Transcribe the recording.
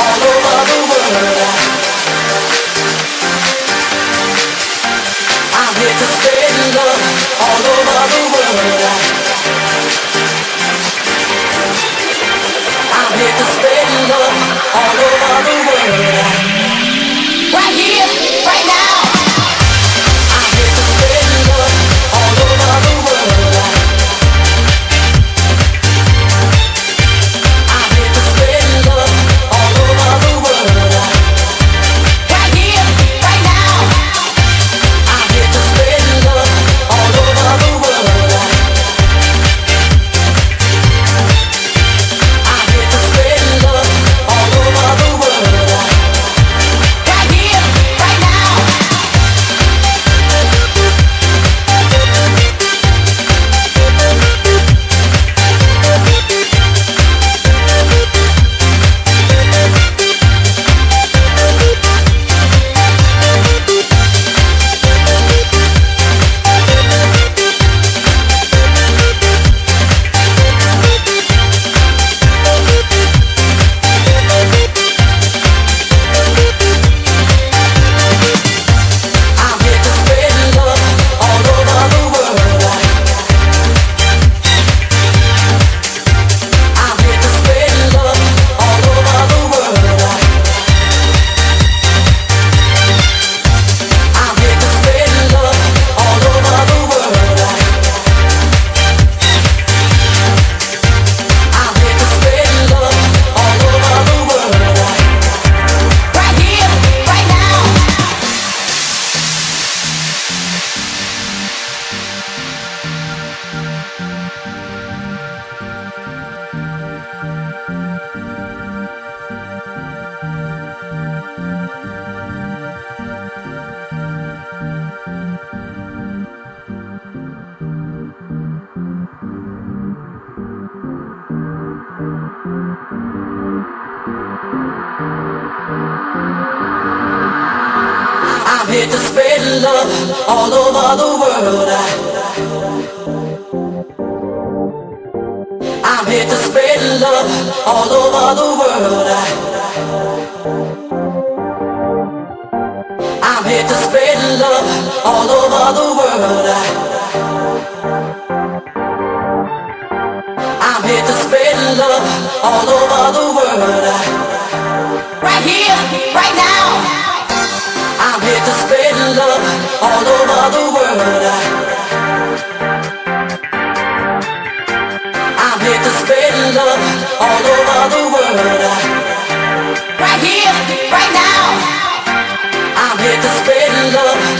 All over the world. I'm here to spread love all over the world. Here to spread love all over the world. I'm here to spread love all over the world. I'm here to spread love all over the world. I'm here to spread love all over the world. Right here, right now. I'm here to spread love all over the world. I'm here to spread love all over the world. Right here, right now. I'm here to spread love